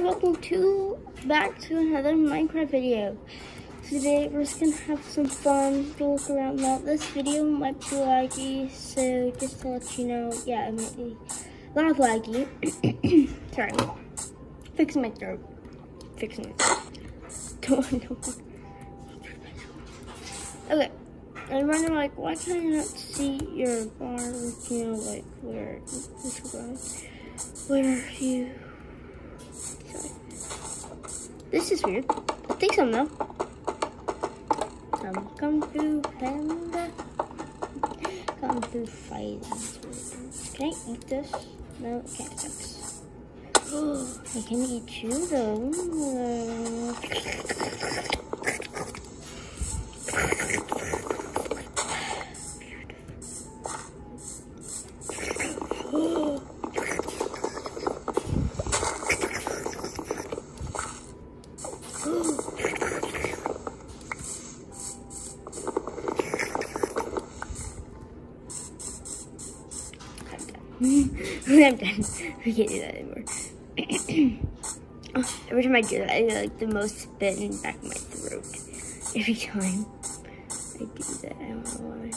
welcome to back to another Minecraft video. Today we're just gonna have some fun to look around. Now this video might be laggy, so just to let you know, yeah, it might be a lot laggy. Sorry, fixing my throat. Fixing don't. Okay, I'm wondering like, why can I not see your bar? You know, like where where are you this is weird. I think so though. Come, come through, panda. Come through, fighting. Can I eat this? No, can't. I can eat you though. We can't do that anymore. Every time I do that, I get like the most spit in the back of my throat. Every time I do that, I don't know why.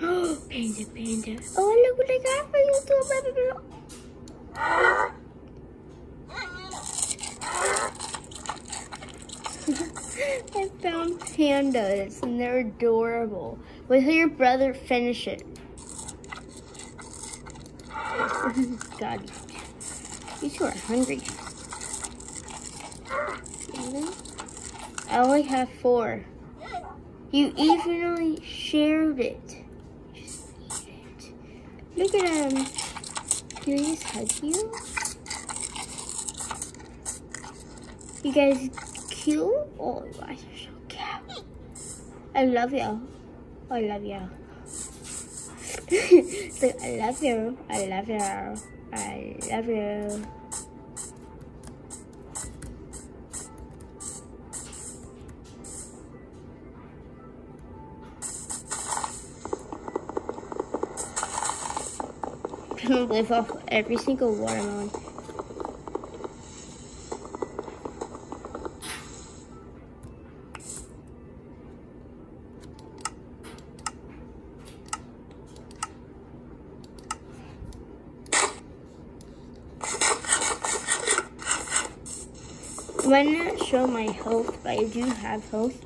Oh, panda, panda. Oh, look what I got for you, too, baby. I found pandas and they're adorable. Wait till your brother finish it. God, you two are hungry. I only have four. You evenly shared it. It. Look at him. Can I just hug you? You guys cute? Oh, you guys are so cute. I love you. Oh, I love you. Like, I love you. I love you. I love you. I'm gonna live off every single watermelon. Do have health.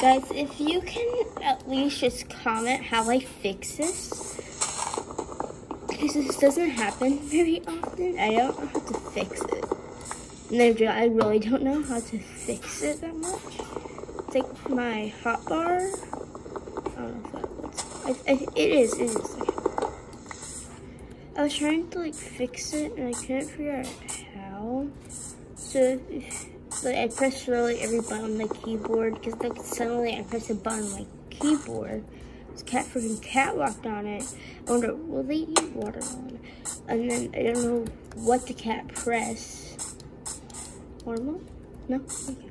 Guys, if you can at least just comment how I fix this. Because this doesn't happen very often. I don't know how to fix it. And I really don't know how to fix it that much. It's like my hotbar. I don't know if that looks, I, I, it is, it is. I was trying to like fix it and I couldn't figure out how. So I press really every button on the keyboard because like suddenly I press a button on my keyboard. This cat freaking cat walked on it. I wonder, will they eat watermelon? And then I don't know what the cat press. Watermelon? No? Okay.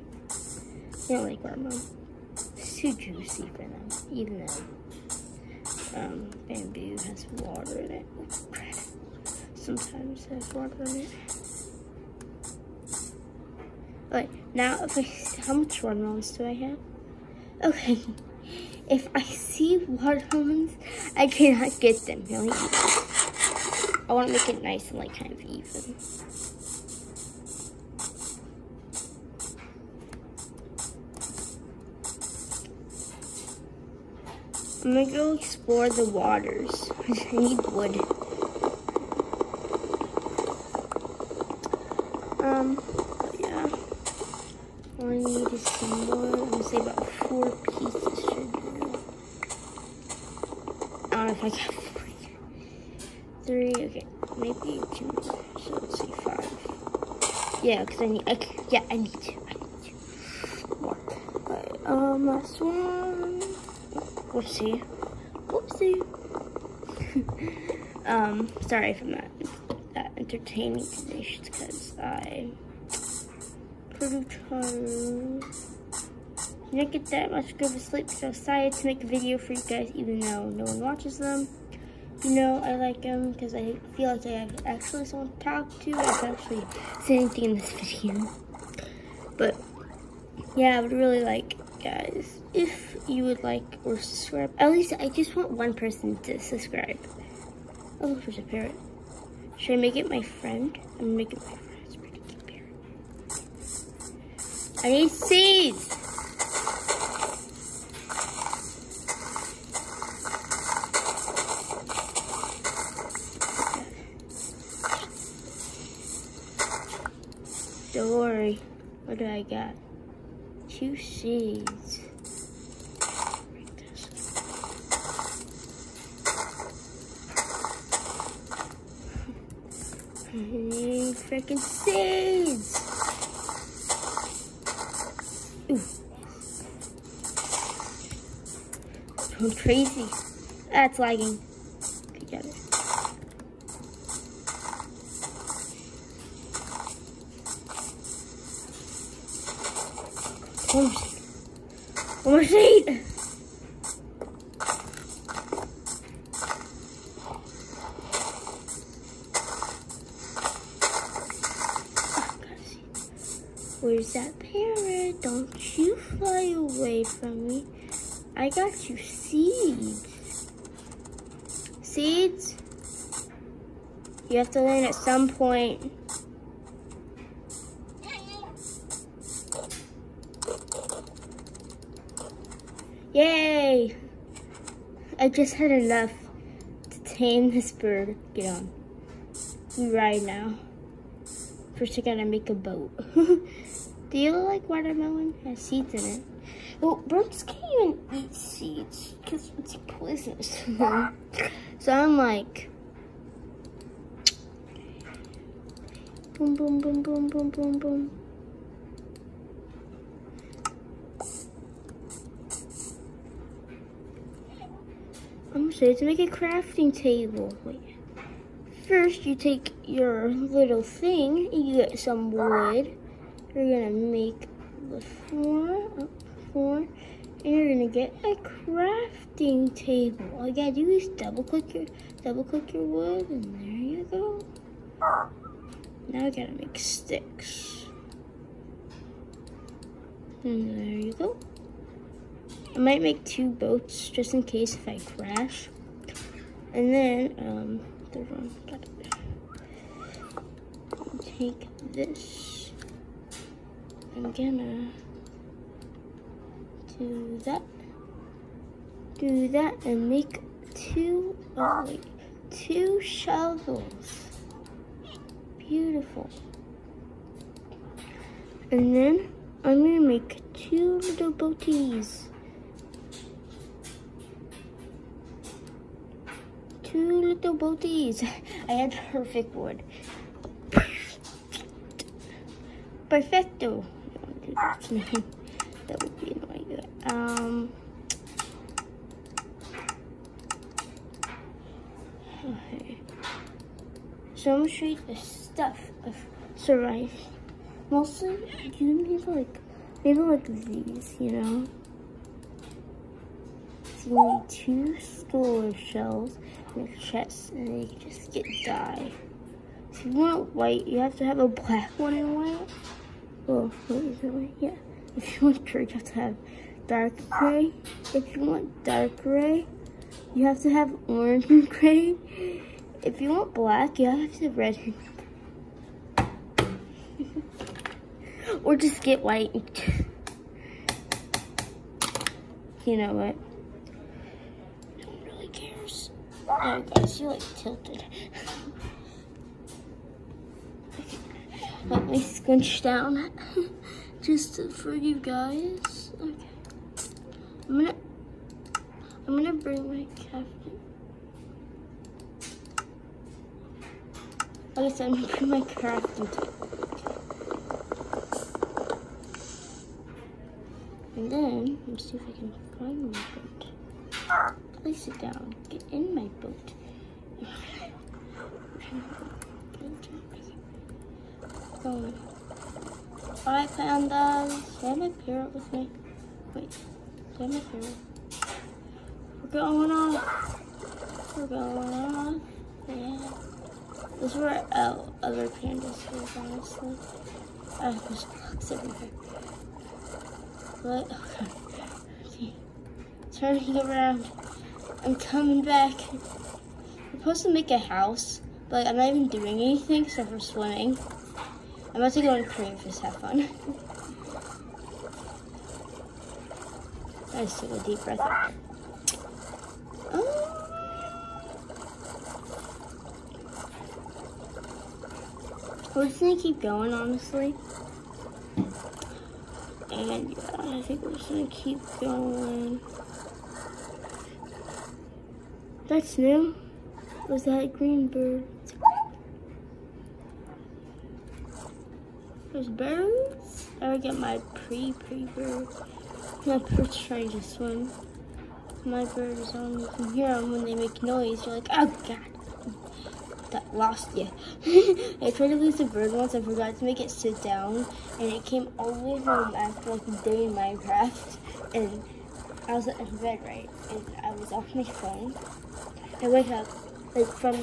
They don't like watermelon. It's too juicy for them, even though um, bamboo has water in it. Sometimes has water in it. Okay, now if I, how much watermelons do I have? Okay, if I see watermelons, I cannot get them. Really. I want to make it nice and like kind of even. I'm gonna go explore the waters. I need wood. Um, say about four pieces should do. I don't know if I can. Three, okay, maybe two. So let's say five. Yeah, because I need, yeah, I need two. I need two more. Um, last one. Whoopsie. Whoopsie. um, sorry if I'm not that entertaining today, because I pretty tired. Didn't get that much good of a sleep, so I decided to make a video for you guys, even though no one watches them. You know, I like them because I feel like I have actually someone to talk to. I can actually say anything in this video. But yeah, I would really like, guys, if you would like or subscribe. At least I just want one person to subscribe. Oh, there's a parrot. Should I make it my friend? I'm gonna make it my friend. It's pretty cute parrot. I need seeds! Don't worry. What do I got? Two seeds. freaking seeds. Ooh. I'm crazy. That's lagging. Okay, got it. One more seed. One more seed. Where's that parrot? Don't you fly away from me. I got you seeds. Seeds? You have to learn at some point. Yay! I just had enough to tame this bird. Get on. Ride now. First I gotta make a boat. Do you like watermelon? It has seeds in it. Well, birds can't even eat seeds because it's poisonous to them. so I'm like, boom, boom, boom, boom, boom, boom, boom. I'm say to make a crafting table. Wait. First, you take your little thing, you get some wood. You're gonna make the floor, floor, and you're gonna get a crafting table. All you gotta do is double click your double click your wood, and there you go. Now I gotta make sticks. And there you go. I might make two boats just in case if I crash. And then, um, take this. I'm gonna do that, do that, and make two, oh wait, two shovels. Beautiful. And then I'm gonna make two little boaties. two little boaties. I had perfect wood. Perfecto. That would be annoying. Um. Okay. So I'm gonna show you the stuff of surviving. Mostly, you need like, maybe like these, you know? So you need two storage shells and a chest, and then you just get dye. If you want white, you have to have a black one in white. Oh, wait, is? Yeah. If you want gray, you have to have dark gray. If you want dark gray, you have to have orange and gray. If you want black, you have to have red or just get white. you know what? No one really cares. Oh, guys, you're like tilted. Let me scrunch down just for you guys. Okay. I'm gonna I'm gonna bring my. Like I said, I'm gonna bring my crafting table. And then, let's see if I can find my boat. Place it down. Get in my boat. Going. Alright, pandas. Do I have my parrot with me? Wait. Do I have my parrot? We're going on. We're going off. Yeah. This is where uh, other pandas live, honestly. Uh, there's blocks everywhere. What? Okay. Turning around. I'm coming back. I'm supposed to make a house, but I'm not even doing anything except for swimming. I'm about to go and crave just have fun. I just took a deep breath. Oh. We're just gonna keep going, honestly. And yeah, I think we're just gonna keep going. That's new. Was that a green bird? Birds. I would get my pre-pre bird. My bird's trying to swim. My bird is on. You can hear them when they make noise. You're like, oh god. That lost you. I tried to lose the bird once. I forgot to make it sit down, and it came all the way home after like a day in Minecraft, and I was in bed right, and I was off my phone. I wake up like from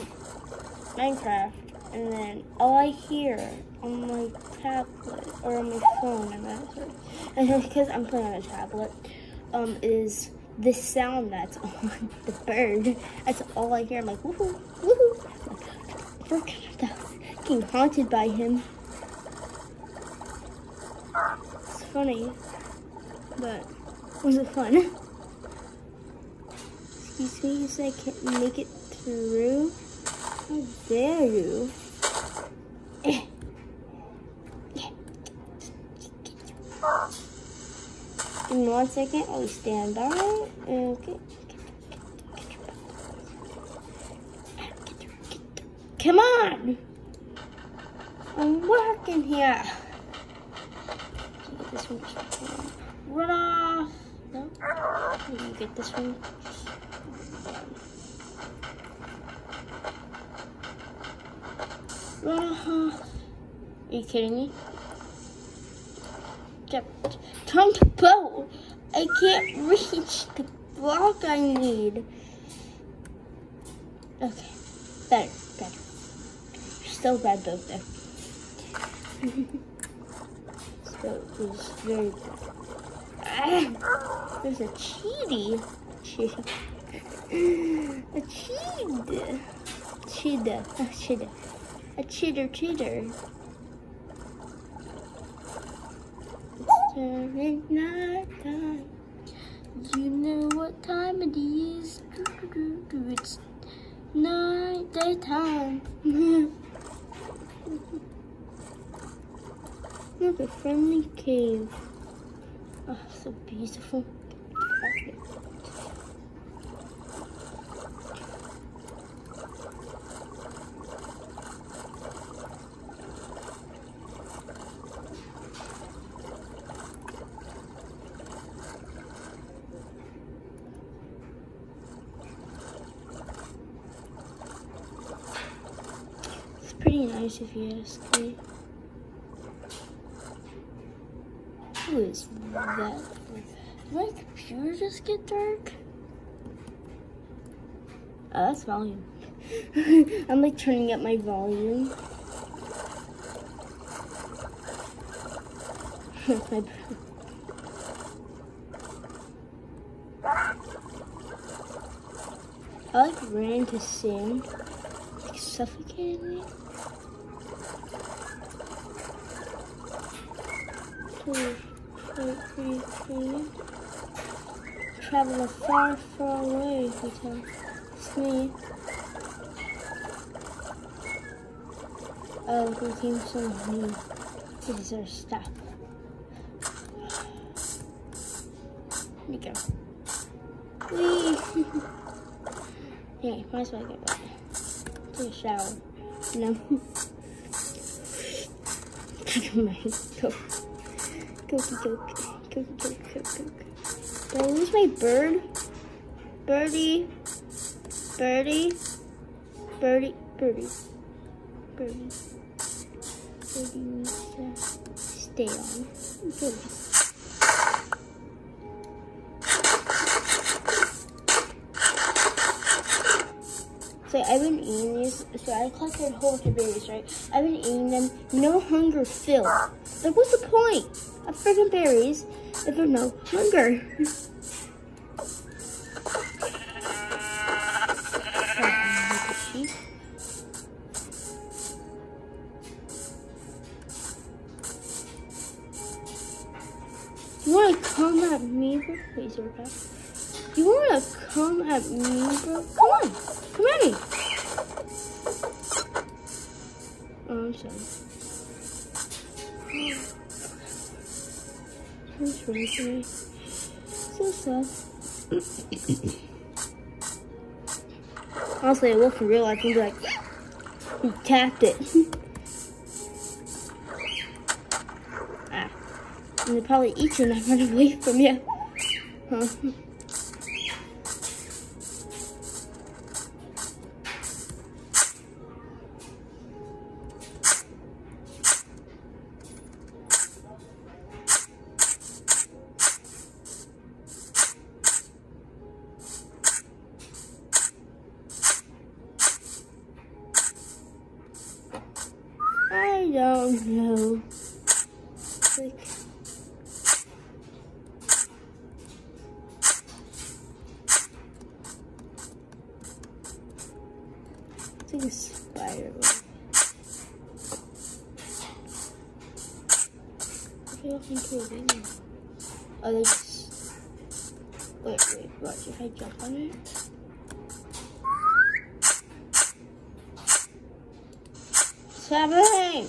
Minecraft, and then all I hear on my tablet or on my phone, I'm not sure, because I'm playing on a tablet, um, is the sound that's on the bird. That's all I hear. I'm like, woohoo, woohoo. Getting haunted by him. It's funny, but was it fun? Excuse me, you said I can't make it through? How dare you? Give me one second, I'll stand by. Okay. Come on! I'm working here. Get this one. Run off. No? You get this one. Run off. Are you kidding me? Time to boat. I can't reach the block I need. Okay, better, better. Still bad boat there. boat is very good. There's a cheaty. a cheat. Cheetah. A cheetah. A cheater cheater. It's night time. You know what time it is. It's night daytime. Look, a friendly cave. Oh, so beautiful. It's pretty nice if you ask me. Who is that? Did my computer just get dark? Oh, that's volume. I'm like turning up my volume. my I like ran to sing. like suffocated me. Two, three, three, three. Travel far, far away, if you. It's oh, me. Oh, we came so new. This is our stop. Here we go. Whee! Hey, might as well get wet. Take a shower. No. go. Go, go, go, go, go, go, go, go. Did I lose my bird? Birdie. Birdie. Birdie. Birdie. Birdie. Birdie needs to stay on. Birdie. I've been eating these. So I collected whole bunch of berries, right? I've been eating them. No hunger filled. Like, what's the point of freaking berries if there's no hunger? You wanna come at me, bro? Wait, zero. You wanna come at me, Me? So sad. Honestly, I look in real life and be like, he tapped it. ah. And they probably eat you and I away from you. Huh? A wing. Oh, they. Wait, wait, watch if I jump on it. Happening?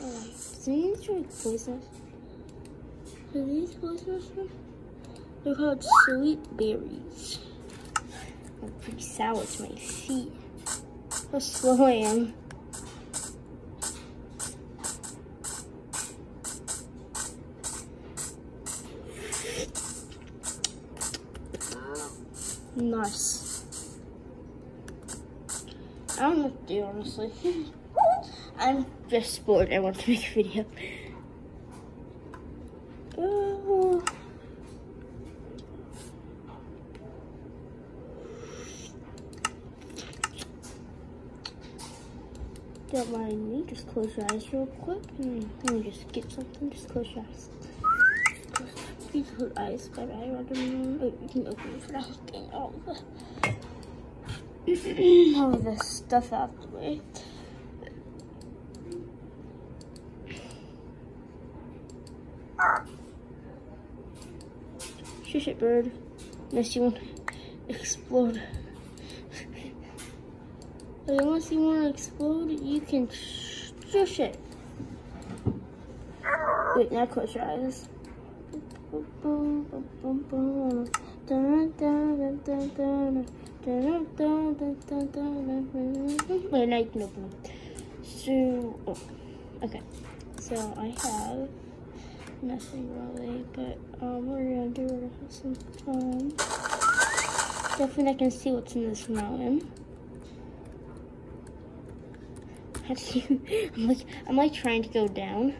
Alright, do these try poisonous? Are these poisonous? They're called sweet berries. They're pretty sour to my feet. How slow I am. Nice. I don't know honestly. I'm just bored. I want to make a video. Don't mind me. Just close your eyes real quick. And let me just get something. Just close your eyes. Close your eyes, but I oh, you can open now. Getting oh. all the all of this stuff out of the way. Shush it, bird. Unless you want to explode. but unless you want to explode, you can shush it. Wait, now close your eyes. Wait, now you can open. So, oh, okay. So I have nothing really, but um, we're gonna do of some fun. Definitely, I can see what's in this mountain. I'm like, I'm like trying to go down.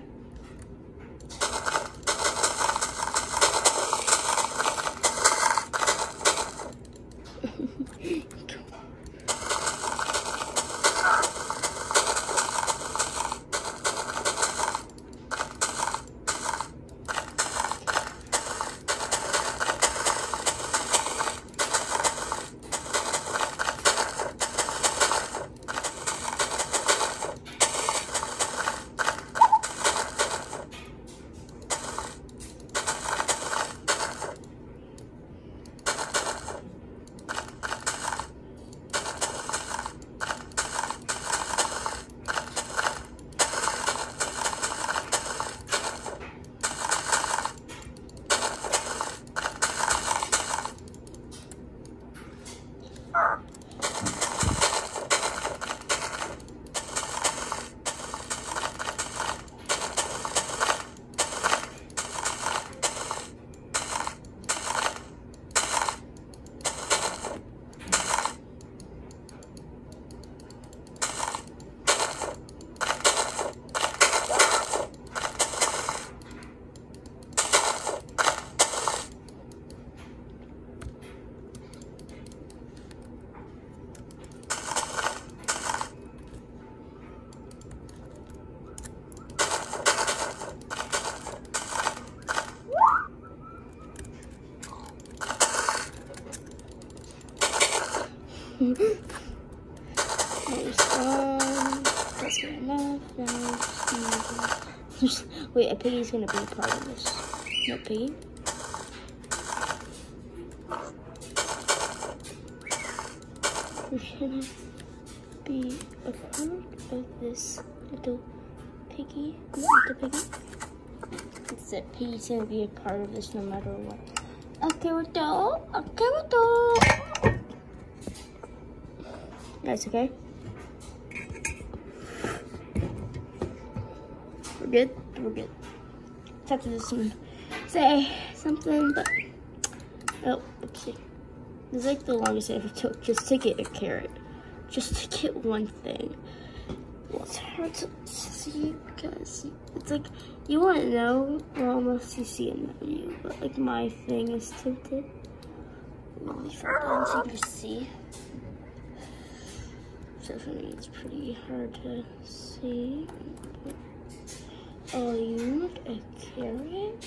Piggy's gonna be a part of this. No piggy. We're gonna be a part of this little piggy. Little piggy. It's that piggy's gonna be a part of this no matter what. Okay, with Okay, with That's okay. We're good. We're good. To do some say something, but oh, oopsie. This is like the longest I ever took just to get a carrot, just to get one thing. Well, it's hard to see because it's like you want to know, well, unless you see in the menu, but like my thing is tinted. Down so you see. So for me, it's pretty hard to see. Oh, you want a carrot?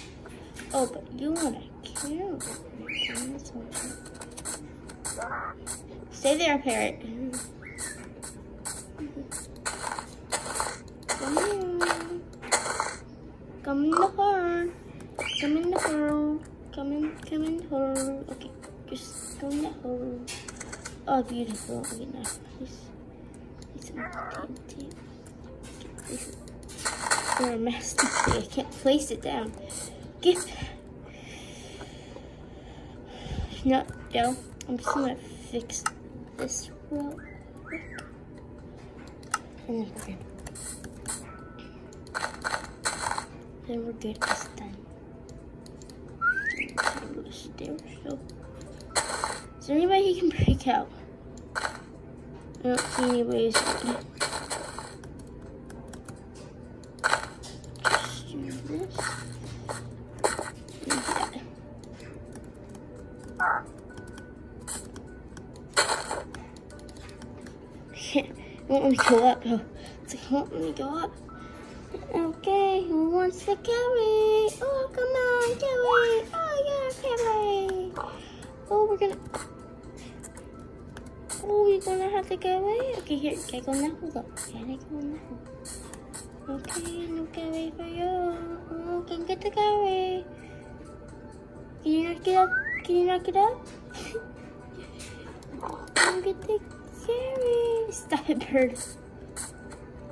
Oh, but you want a carrot. Stay there, parrot. Come in. Come in the hole. Come in the hole. Come in, come in the hole. Okay, just go in the hole. Oh, beautiful. Please, tape. For a messy I can't place it down. Get no, no. I'm just gonna fix this real quick. And then we're good. Then we're good. Stairs. So, is there anybody he can break out? I don't see anybody's. Go up. It's like, let me go up. Okay, who wants to carry? Oh, come on, carry. Oh, yeah, carry. Oh, we're gonna... Oh, we're gonna have to away? Okay, here, can I go now? Hold up. Can I go now? Okay, no carry for you. Oh, can get the carry. Can you knock it up? Can you knock it up? can get the carry. Stop it, bird.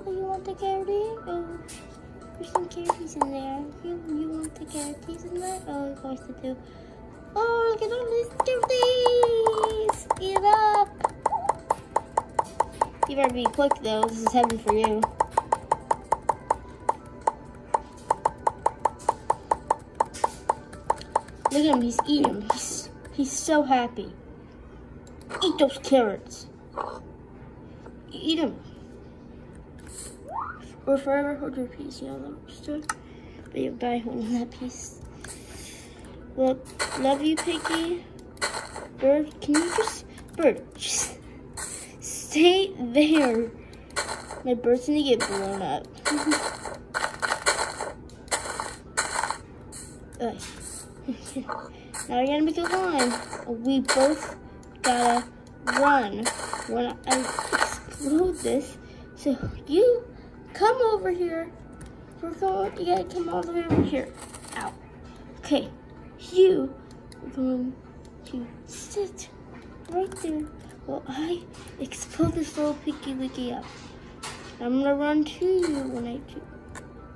Oh, you want the carry? Oh, there's some carrots in there. You, you want the carrots in there? Oh, of course I do. Oh, look at all these carrots! Eat up! You better be quick though. This is heaven for you. Look at him, he's eating. He's, he's so happy. Eat those carrots eat them. Or forever hold your peace, you still. But you'll die holding that piece. Well, love you, Piggy. Bird, can you just, Bird, just stay there. My bird's gonna get blown up. now we gotta make a line. We both gotta run when I explode this. So you come over here. We're going, you gotta come all the way over here. Out. Okay, you are going to sit right there while I explode this little picky wicky up. I'm gonna run to you when I do.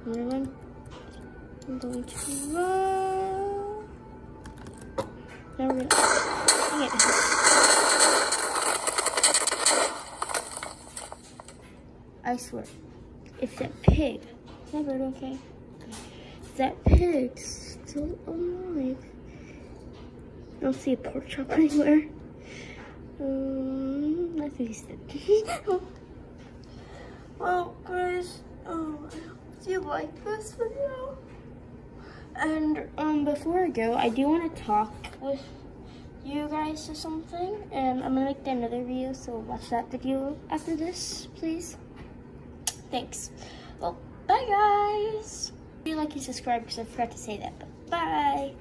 I'm gonna run. I'm going to run. Now we're gonna. Okay. I swear. It's that pig. Is that bird okay? That pig still alive. I don't see a pork chop anywhere. Um, I think he's dead. well, guys, um, I hope you like this video. And um, before I go, I do want to talk with you guys or something. And I'm going to make another video, so watch that video after this, please. Thanks. Well, bye guys. You like and subscribe because I forgot to say that, but bye.